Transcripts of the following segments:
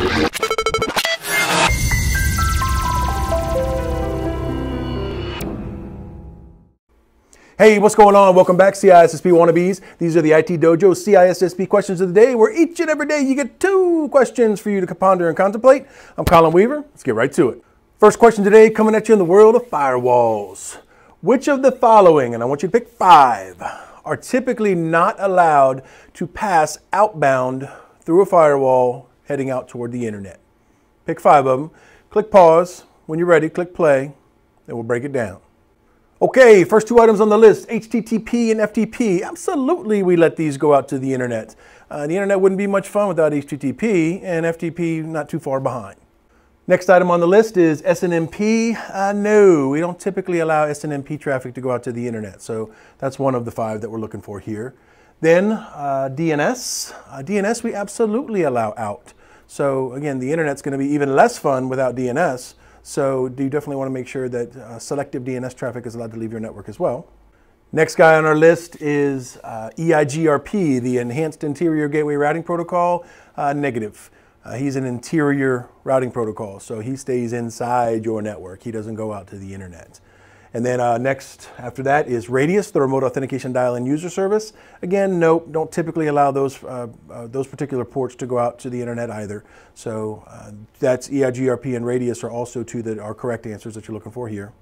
Hey, what's going on? Welcome back, CISSP wannabes. These are the IT Dojo CISSP questions of the day, where each and every day you get two questions for you to ponder and contemplate. I'm Colin Weaver. Let's get right to it. First question today, coming at you in the world of firewalls. Which of the following, and I want you to pick five, are typically not allowed to pass outbound through a firewall heading out toward the internet? Pick five of them. Click pause. When you're ready, click play, and we'll break it down. Okay, first two items on the list, HTTP and FTP. Absolutely, we let these go out to the internet. Uh, the internet wouldn't be much fun without HTTP, and FTP not too far behind. Next item on the list is SNMP. Uh, no, we don't typically allow SNMP traffic to go out to the internet, so that's one of the five that we're looking for here. Then uh, DNS. Uh, DNS we absolutely allow out. So again, the internet's going to be even less fun without DNS, so do you definitely want to make sure that uh, selective DNS traffic is allowed to leave your network as well. Next guy on our list is uh, EIGRP, the Enhanced Interior Gateway Routing Protocol, uh, negative. Uh, he's an interior routing protocol, so he stays inside your network. He doesn't go out to the internet. And then uh, next after that is Radius, the remote authentication dial-in user service. Again, nope, don't typically allow those, uh, uh, those particular ports to go out to the internet either. So uh, that's EIGRP and Radius are also two that are correct answers that you're looking for here.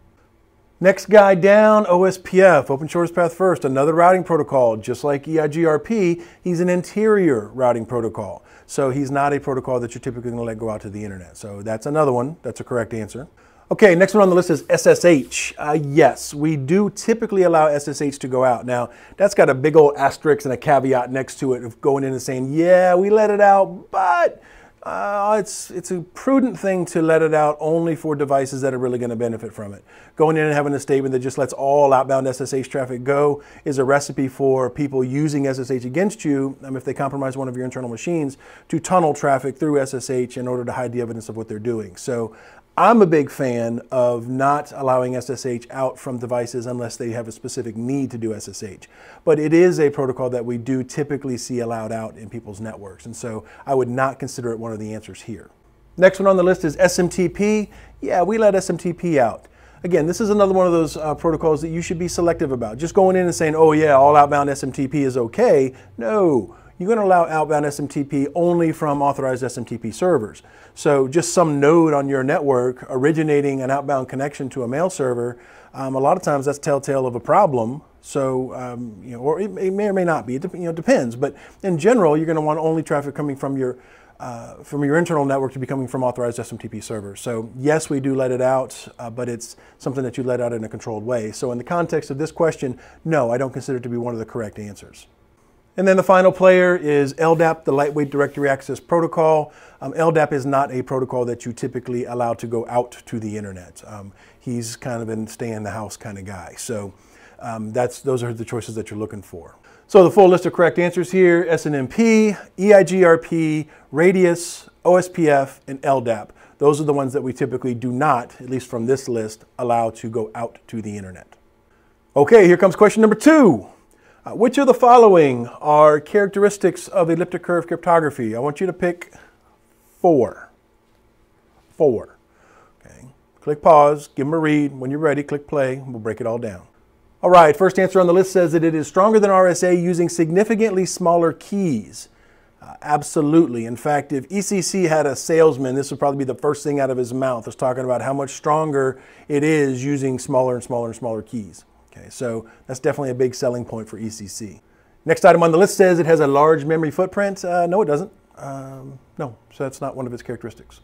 Next guy down, OSPF, Open Shortest Path First, another routing protocol. Just like EIGRP, he's an interior routing protocol. So he's not a protocol that you're typically to let go out to the internet. So that's another one. That's a correct answer. Okay, next one on the list is SSH. Uh, yes, we do typically allow SSH to go out. Now, that's got a big old asterisk and a caveat next to it of going in and saying, yeah, we let it out, but uh, it's, it's a prudent thing to let it out only for devices that are really going to benefit from it. Going in and having a statement that just lets all outbound SSH traffic go is a recipe for people using SSH against you, um, if they compromise one of your internal machines, to tunnel traffic through SSH in order to hide the evidence of what they're doing. So I'm a big fan of not allowing SSH out from devices unless they have a specific need to do SSH. But it is a protocol that we do typically see allowed out in people's networks. And so I would not consider it one of the answers here. Next one on the list is SMTP. Yeah, we let SMTP out. Again, this is another one of those uh, protocols that you should be selective about. Just going in and saying, oh yeah, all outbound SMTP is okay. No, you're going to allow outbound SMTP only from authorized SMTP servers. So just some node on your network originating an outbound connection to a mail server, um, a lot of times that's telltale of a problem. So, um, you know, or it, it, may or may not be, it you know, depends. But in general, you're going to want only traffic coming from your uh, from your internal network to be coming from authorized SMTP servers. So yes, we do let it out, uh, but it's something that you let out in a controlled way. So in the context of this question, no, I don't consider it to be one of the correct answers. And then the final player is LDAP, the Lightweight Directory Access Protocol. Um, LDAP is not a protocol that you typically allow to go out to the internet. Um, he's kind of a stay in the house kind of guy. So um, that's, those are the choices that you're looking for. So the full list of correct answers here, SNMP, EIGRP, Radius, OSPF, and LDAP. Those are the ones that we typically do not, at least from this list, allow to go out to the internet. Okay, here comes question number two. Uh, which of the following are characteristics of elliptic curve cryptography? I want you to pick four. Four. Okay. Click pause, give them a read. When you're ready, click play. We'll break it all down. All right, first answer on the list says that it is stronger than RSA using significantly smaller keys. Uh, absolutely. In fact, if ECC had a salesman, this would probably be the first thing out of his mouth, is talking about how much stronger it is using smaller and smaller and smaller keys. Okay, so that's definitely a big selling point for ECC. Next item on the list says it has a large memory footprint. Uh, no, it doesn't. Um, no, so that's not one of its characteristics.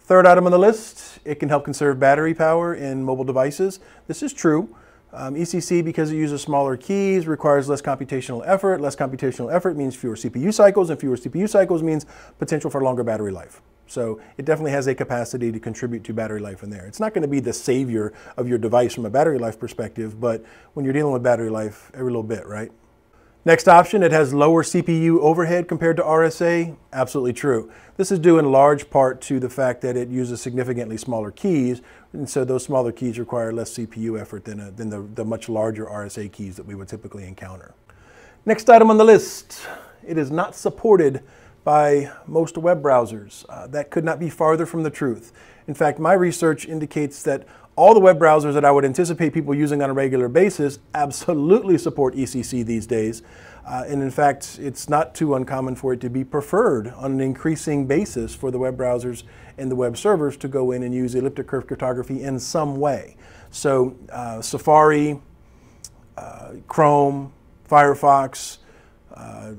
Third item on the list, it can help conserve battery power in mobile devices. This is true. Um, ECC, because it uses smaller keys, requires less computational effort. Less computational effort means fewer CPU cycles, and fewer CPU cycles means potential for longer battery life. So it definitely has a capacity to contribute to battery life in there. It's not going to be the savior of your device from a battery life perspective, but when you're dealing with battery life, every little bit, right? Next option, it has lower CPU overhead compared to RSA. Absolutely true. This is due in large part to the fact that it uses significantly smaller keys, and so those smaller keys require less CPU effort than, a, than the, the much larger RSA keys that we would typically encounter. Next item on the list, it is not supported by most web browsers. Uh, that could not be farther from the truth. In fact, my research indicates that all the web browsers that I would anticipate people using on a regular basis absolutely support ECC these days. Uh, and in fact, it's not too uncommon for it to be preferred on an increasing basis for the web browsers and the web servers to go in and use elliptic curve cryptography in some way. So uh, Safari, uh, Chrome, Firefox, uh,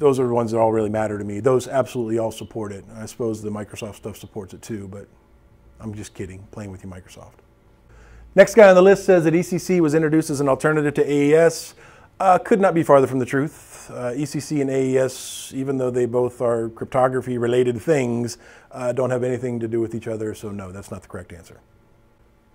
those are the ones that all really matter to me. Those absolutely all support it. I suppose the Microsoft stuff supports it too, but I'm just kidding, playing with you, Microsoft. Next guy on the list says that ECC was introduced as an alternative to AES. Uh, could not be farther from the truth. Uh, ECC and AES, even though they both are cryptography related things, uh, don't have anything to do with each other, so no, that's not the correct answer.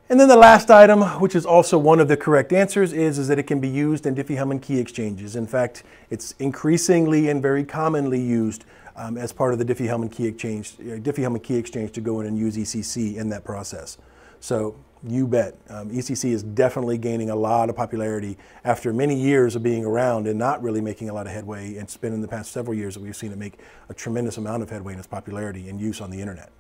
And then the last item, which is also one of the correct answers, is, is that it can be used in Diffie-Hellman key exchanges. In fact, it's increasingly and very commonly used um, as part of the Diffie-Hellman key exchange, uh, Diffie-Hellman key exchange to go in and use ECC in that process. So you bet. Um, ECC is definitely gaining a lot of popularity after many years of being around and not really making a lot of headway. It's been in the past several years that we've seen it make a tremendous amount of headway in its popularity and use on the internet.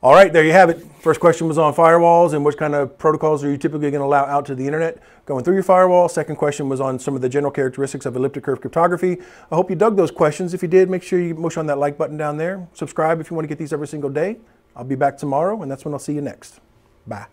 All right, there you have it. First question was on firewalls and what kind of protocols are you typically going to allow out to the internet going through your firewall. Second question was on some of the general characteristics of elliptic curve cryptography. I hope you dug those questions. If you did, make sure you push on that like button down there. Subscribe if you want to get these every single day. I'll be back tomorrow, and that's when I'll see you next. Bye.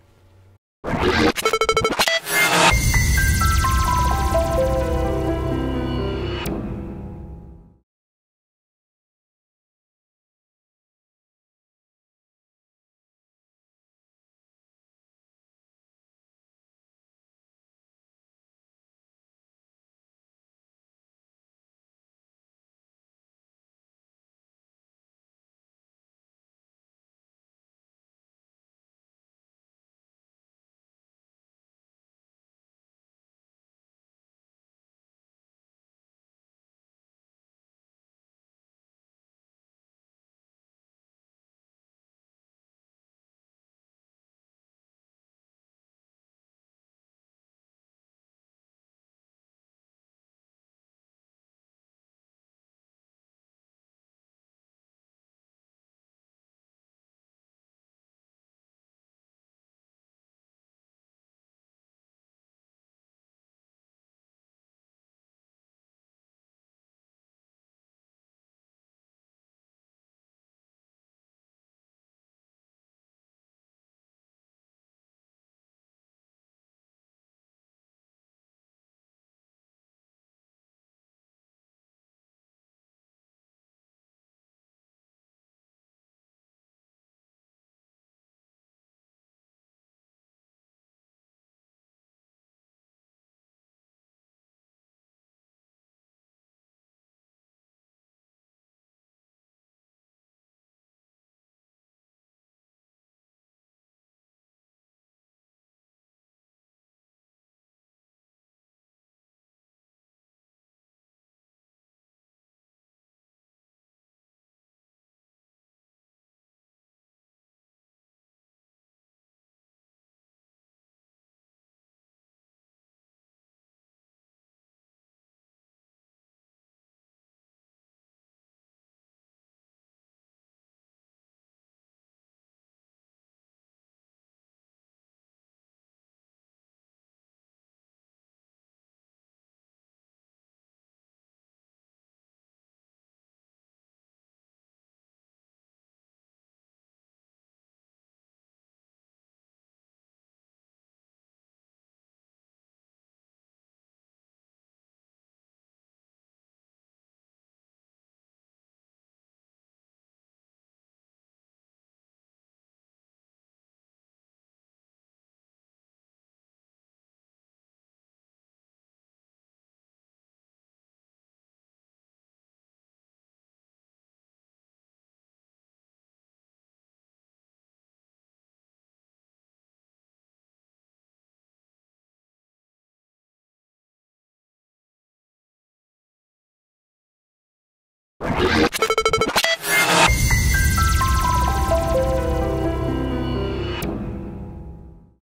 You